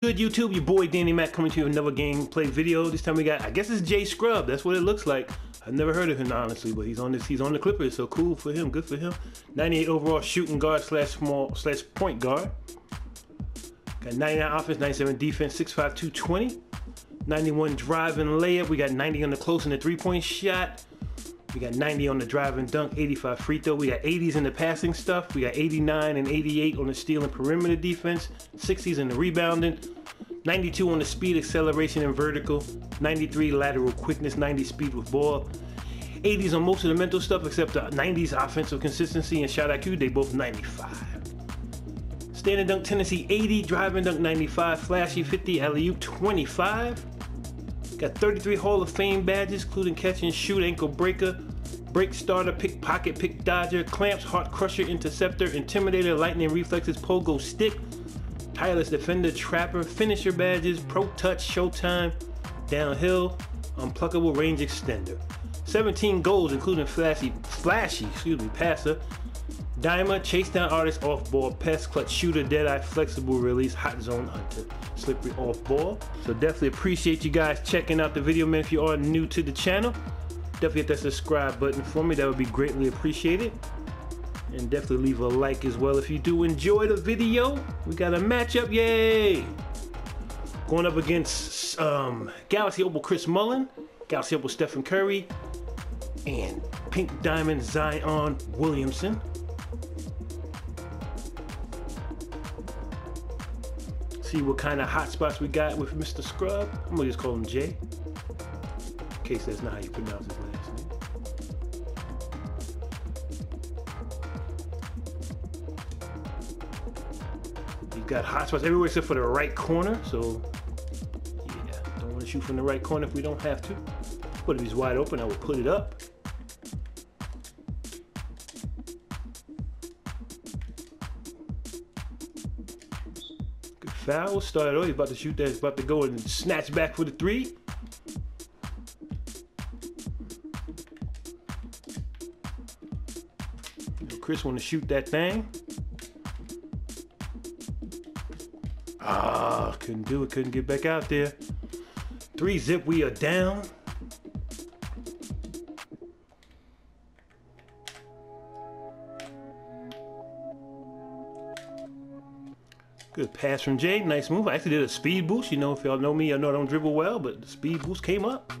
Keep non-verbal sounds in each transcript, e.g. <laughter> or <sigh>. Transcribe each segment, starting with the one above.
Good YouTube, your boy Danny Mac coming to you with another gameplay video. This time we got, I guess it's Jay Scrubb. That's what it looks like. I've never heard of him honestly, but he's on this. He's on the Clippers, so cool for him. Good for him. 98 overall shooting guard slash small slash point guard. Got 99 offense, 97 defense, 6'5", 220. 91 drive and layup. We got 90 on the close and the three point shot. We got 90 on the drive and dunk, 85 free throw. We got 80s in the passing stuff. We got 89 and 88 on the steal and perimeter defense, 60s in the rebounding, 92 on the speed, acceleration, and vertical, 93 lateral quickness, 90 speed with ball. 80s on most of the mental stuff except the 90s offensive consistency and shot IQ, they both 95. Standing dunk Tennessee 80, driving dunk 95, flashy 50, alley 25. Got 33 Hall of Fame badges, including catch and shoot, ankle breaker, break starter, pickpocket, pick dodger, clamps, heart crusher, interceptor, intimidator, lightning reflexes, pogo stick, tireless defender, trapper, finisher badges, pro touch, showtime, downhill, unpluckable range extender. 17 goals, including flashy, flashy, excuse me, passer, Diamond, chase down artist, off ball, pest, clutch shooter, dead eye, flexible release, hot zone hunter, slippery off ball. So definitely appreciate you guys checking out the video, man. If you are new to the channel, definitely hit that subscribe button for me. That would be greatly appreciated. And definitely leave a like as well if you do enjoy the video. We got a matchup, yay! Going up against um, Galaxy Opal Chris Mullin, Galaxy Opal Stephen Curry, and Pink Diamond Zion Williamson. See what kind of hot spots we got with Mr. Scrubb. I'm gonna just call him Jay, in case that's not how you pronounce his last name. He's got hot spots everywhere except for the right corner, so yeah, don't want to shoot from the right corner if we don't have to. But if he's wide open, I would put it up. Foul. Started oh, he's about to shoot that. He's about to go and snatch back for the three. Chris want to shoot that thing. Ah, couldn't do it. Couldn't get back out there. Three zip. We are down. Good pass from Jay. Nice move. I actually did a speed boost. You know, if y'all know me, I know I don't dribble well, but the speed boost came up.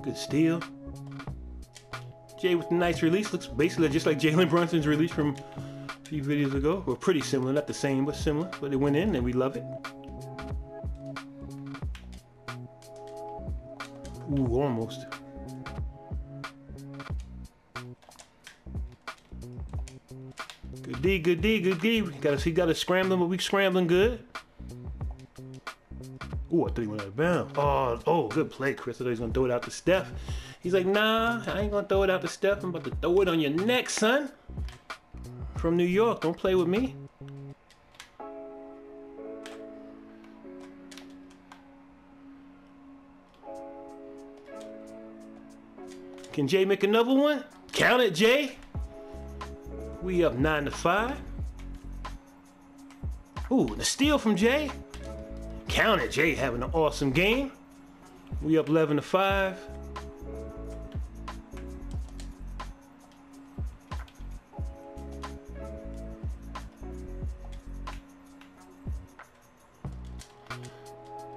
Good steal. Jay with a nice release. Looks basically just like Jalen Brunson's release from a few videos ago. We're pretty similar. Not the same, but similar. But it went in and we love it. Ooh, almost. D, good D, good D. Got he got a scrambling, but we scrambling good. Ooh, I thought he went out of bounds. Oh, oh, good play, Chris. I thought he was gonna throw it out to Steph. He's like, nah, I ain't gonna throw it out to Steph. I'm about to throw it on your neck, son. From New York, don't play with me. Can Jay make another one? Count it, Jay. We up nine to five. Ooh, the steal from Jay. Count it, Jay having an awesome game. We up 11 to five.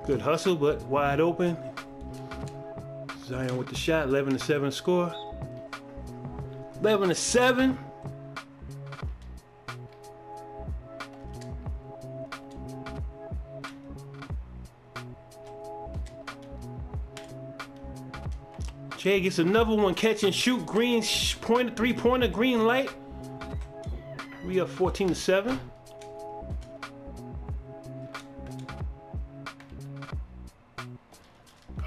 Good hustle, but wide open. Zion with the shot, 11 to 7 score. 11 to 7. Jay gets another one, catch and shoot, green point, three pointer, green light. We up 14 to 7.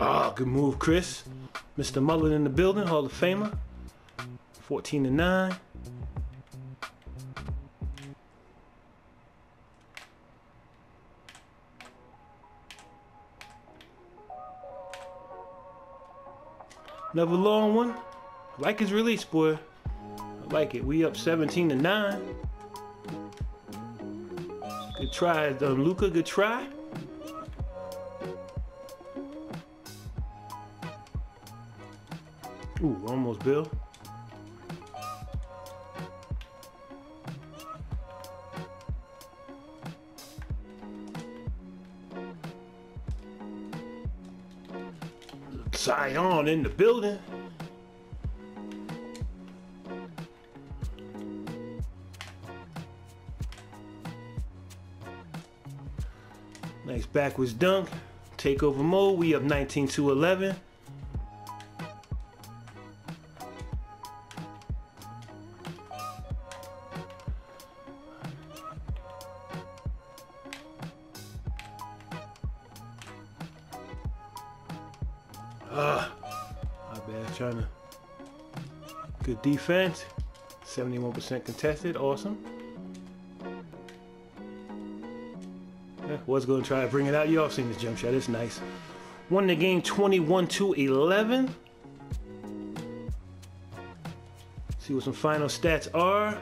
Ah, oh, good move, Chris. Mr. Mullin in the building, Hall of Famer. 14 to 9. Another long one. I like his release, boy. I like it. We up 17 to 9. Good try, um, Luka. Good try. Ooh, almost Bill. Zion in the building. Nice backwards dunk. Takeover mode. We up 19 to 11. Ah, my bad. To. Good defense. 71% contested. Awesome. Yeah, was going to try to bring it out. You all seen this jump shot. It's nice. Won the game 21 to 11. See what some final stats are.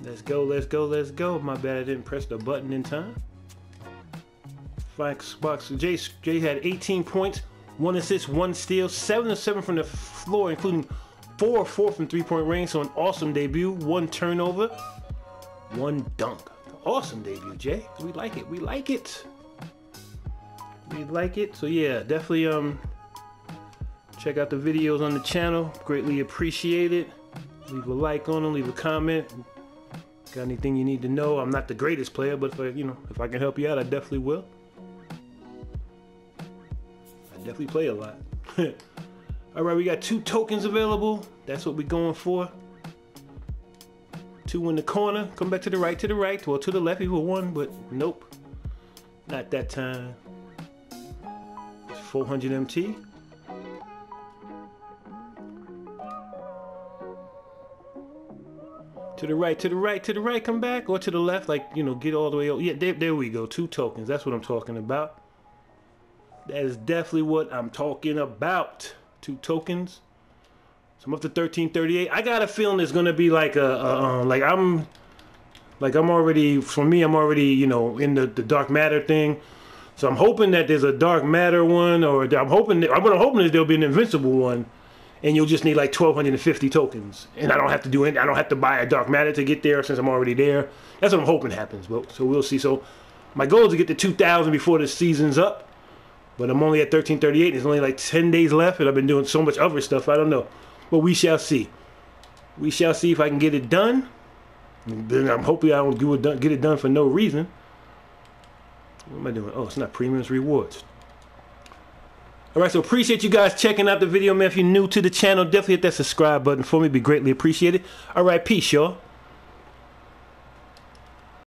Let's go, let's go, let's go. My bad, I didn't press the button in time. Fox box. Jay, Jay had 18 points, one assist, one steal, seven of seven from the floor, including four four from three-point range. So an awesome debut. One turnover, one dunk. Awesome debut, Jay. We like it. We like it. We like it. So yeah, definitely um check out the videos on the channel. Greatly appreciate it. Leave a like on them. Leave a comment. Got anything you need to know? I'm not the greatest player, but if I, you know, if I can help you out, I definitely will. I definitely play a lot. <laughs> All right, we got two tokens available. That's what we're going for. Two in the corner. Come back to the right, to the right, well, to the left you one, but nope. Not that time. 400 MT. To the right, to the right, to the right, come back, or to the left, like, you know, get all the way over. Yeah, there, there we go. Two tokens. That's what I'm talking about. That is definitely what I'm talking about. Two tokens. So I'm up to 1338. I got a feeling it's gonna be like a, a uh, like I'm like I'm already for me I'm already you know in the, the dark matter thing. So I'm hoping that there's a dark matter one, or I'm hoping that, I'm hoping that there'll be an invincible one, and you'll just need like 1,250 tokens, and I don't have to do it. I don't have to buy a dark matter to get there since I'm already there. That's what I'm hoping happens. But so we'll see. So my goal is to get to 2,000 before the season's up, but I'm only at 1338. There's only like 10 days left, and I've been doing so much other stuff. I don't know, but we shall see. We shall see if I can get it done. then I'm hoping I don't get it done for no reason. What am I doing? Oh, it's not premiums rewards. All right, so appreciate you guys checking out the video, man. If you're new to the channel, definitely hit that subscribe button for me. Be greatly appreciated. All right, peace, y'all.